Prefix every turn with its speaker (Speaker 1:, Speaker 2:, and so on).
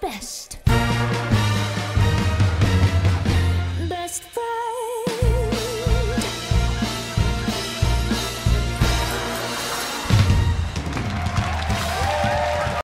Speaker 1: best.